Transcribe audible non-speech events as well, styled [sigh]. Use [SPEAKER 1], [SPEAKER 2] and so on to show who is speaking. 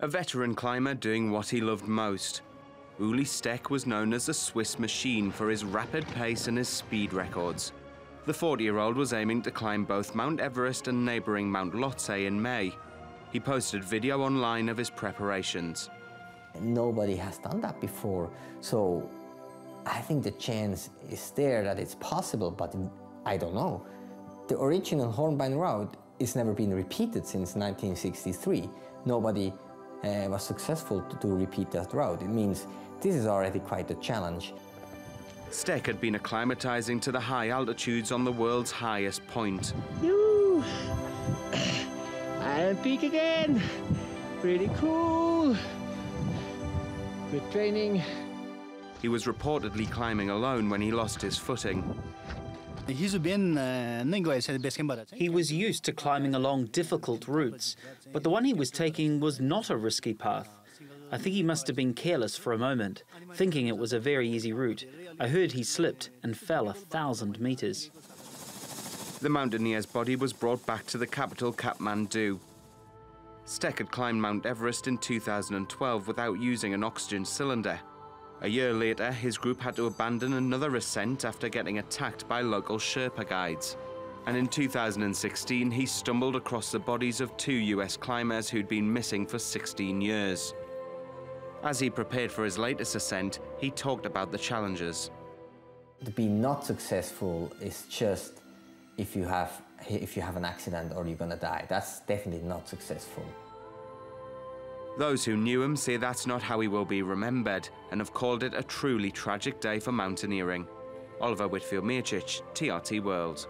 [SPEAKER 1] A veteran climber doing what he loved most. Ueli Steck was known as a Swiss machine for his rapid pace and his speed records. The 40 year old was aiming to climb both Mount Everest and neighbouring Mount Lhotse in May. He posted video online of his preparations.
[SPEAKER 2] Nobody has done that before, so I think the chance is there that it's possible, but I don't know. The original Hornbein route is never been repeated since 1963. Nobody uh, was successful to, to repeat that route. It means this is already quite a challenge.
[SPEAKER 1] Steck had been acclimatizing to the high altitudes on the world's highest point.
[SPEAKER 3] Woo! [coughs] Iron Peak again! Pretty cool! Good training.
[SPEAKER 1] He was reportedly climbing alone when he lost his footing.
[SPEAKER 4] He was used to climbing along difficult routes, but the one he was taking was not a risky path. I think he must have been careless for a moment, thinking it was a very easy route. I heard he slipped and fell a thousand meters.
[SPEAKER 1] The mountaineer's body was brought back to the capital Kathmandu. Steck had climbed Mount Everest in 2012 without using an oxygen cylinder. A year later, his group had to abandon another ascent after getting attacked by local Sherpa guides. And in 2016, he stumbled across the bodies of two US climbers who'd been missing for 16 years. As he prepared for his latest ascent, he talked about the challenges.
[SPEAKER 2] To be not successful is just if you have if you have an accident or you're gonna die. That's definitely not successful.
[SPEAKER 1] Those who knew him say that's not how he will be remembered and have called it a truly tragic day for mountaineering. Oliver Whitfield Miocic, TRT World.